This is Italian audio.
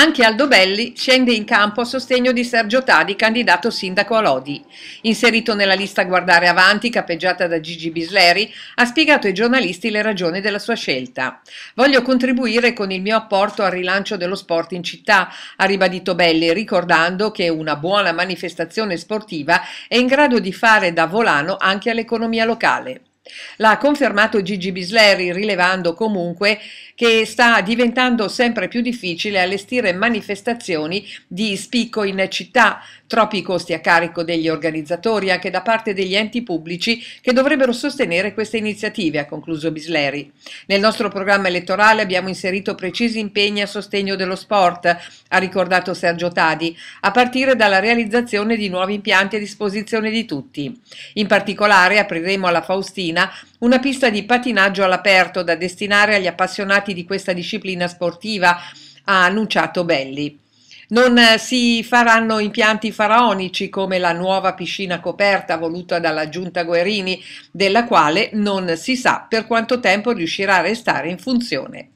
Anche Aldo Belli scende in campo a sostegno di Sergio Tadi, candidato sindaco a Lodi. Inserito nella lista Guardare Avanti, capeggiata da Gigi Bisleri, ha spiegato ai giornalisti le ragioni della sua scelta. Voglio contribuire con il mio apporto al rilancio dello sport in città, ha ribadito Belli, ricordando che una buona manifestazione sportiva è in grado di fare da volano anche all'economia locale. L'ha confermato Gigi Bisleri, rilevando comunque che sta diventando sempre più difficile allestire manifestazioni di spicco in città, troppi costi a carico degli organizzatori anche da parte degli enti pubblici che dovrebbero sostenere queste iniziative, ha concluso Bisleri. Nel nostro programma elettorale abbiamo inserito precisi impegni a sostegno dello sport, ha ricordato Sergio Tadi, a partire dalla realizzazione di nuovi impianti a disposizione di tutti. In particolare apriremo alla Faustina una pista di patinaggio all'aperto da destinare agli appassionati di questa disciplina sportiva, ha annunciato Belli. Non si faranno impianti faraonici come la nuova piscina coperta voluta dalla giunta Guerini, della quale non si sa per quanto tempo riuscirà a restare in funzione.